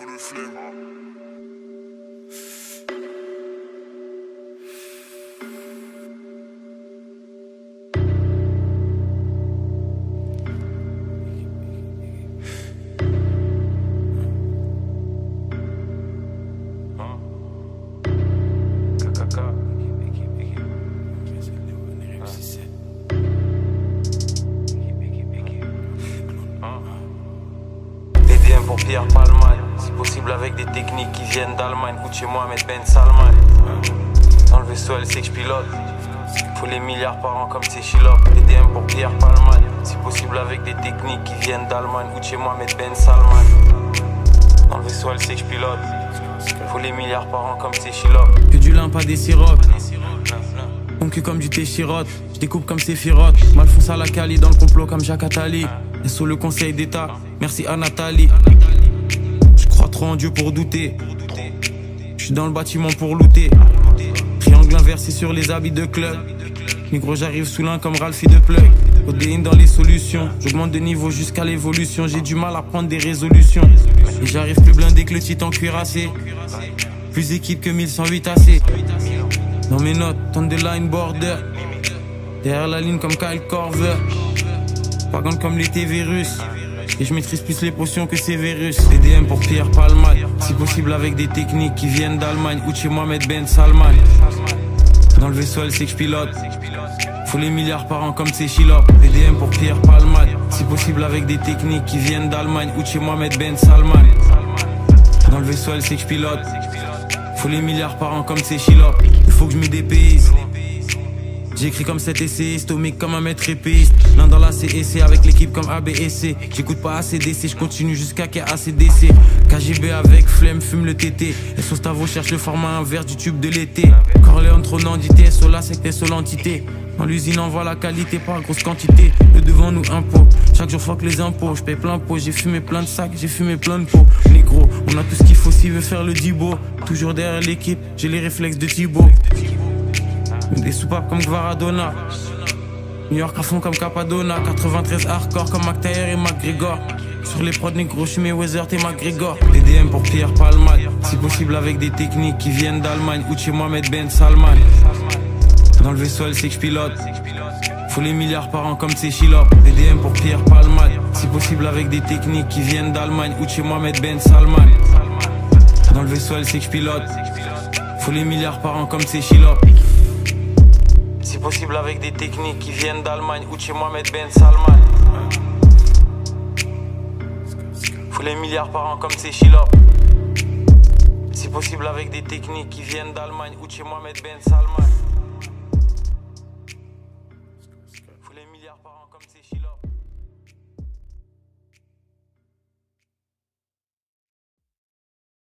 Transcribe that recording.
sur le flemme. Pour Pierre Palmagne, si possible avec des techniques qui viennent d'Allemagne. Coûte chez moi, mettre Ben Salman. Dans le vaisseau, elle sait que je pilote. Faut les milliards par an comme c'est Chilop. BDM pour Pierre Palmagne, si possible avec des techniques qui viennent d'Allemagne. Coûte chez moi, mettre Ben Salman. Dans le vaisseau, elle sait que je pilote. Faut les milliards par an comme c'est Chilop. Que du lin, pas des sirops. Mon cul comme du thé chirote. Je découpe comme Sephiroth. M'alfonce à la Cali dans le complot comme Jacques Attali. Et sous le conseil d'État, merci à Nathalie. Je crois trop en Dieu pour douter. Je suis dans le bâtiment pour looter. Triangle inversé sur les habits de club. Négro, j'arrive sous l'un comme Ralphie de plug. Odéine dans les solutions. J'augmente de niveau jusqu'à l'évolution. J'ai du mal à prendre des résolutions. J'arrive plus blindé que le titan cuirassé. Plus équipe que 1108 AC. Dans mes notes, line border. Derrière la ligne comme Kyle Corver. Grande comme les T-Virus. Et je maîtrise plus les potions que Severus. DDM pour Pierre Palmagne. Si possible avec des techniques qui viennent d'Allemagne. Ou de chez Mohamed Ben Salman. Dans le vaisseau, elle sait que je pilote. Faut les milliards par an comme c'est Chilop. DDM pour Pierre Palmagne. Si possible avec des techniques qui viennent d'Allemagne. Ou de chez Mohamed Ben Salman. Dans le vaisseau, elle sait que je pilote. Faut les milliards par an comme c'est Chilop. Il faut que je me dépayse. J'écris comme cet essayiste, stomique comme un maître épéiste. L'un dans la CEC avec l'équipe comme ABSC. J'écoute pas ACDC, je continue jusqu'à qu'il y ait ACDC. KGB avec flemme, fume le TT. Et Sostavo cherche le format inverse du tube de l'été. Corleone trop nandité, Sola secte sur l'entité. Dans l'usine envoie la qualité par grosse quantité. Le devant nous impôt. Chaque jour fuck les impôts. Je paye plein pot, j'ai fumé plein de sacs, j'ai fumé plein de pots. Négro, on a tout ce qu'il faut s'il veut faire le dibo. Toujours derrière l'équipe, j'ai les réflexes de Thibaut. Comme Gvaradona. New York à fond comme Capadona. 93 hardcore comme McTayer et McGregor. Sur les prods négro, je suis t'es McGregor. DDM pour Pierre Palmagne. Si possible avec des techniques qui viennent d'Allemagne. Ou de chez Mohamed Ben Salman. Dans le vaisseau, elle que je pilote. Faut les milliards par an comme c'est Chilop. DDM pour Pierre Palmagne. Si possible avec des techniques qui viennent d'Allemagne. Ou de chez Mohamed Ben Salman. Dans le vaisseau, elle que je pilote. Faut les milliards par an comme c'est Chilop. Si possible avec des techniques qui viennent d'Allemagne ou de chez Mohamed Ben Salman. Faut les milliards par an comme c'est Chilop. Si possible avec des techniques qui viennent d'Allemagne ou de chez Mohamed Ben Salman.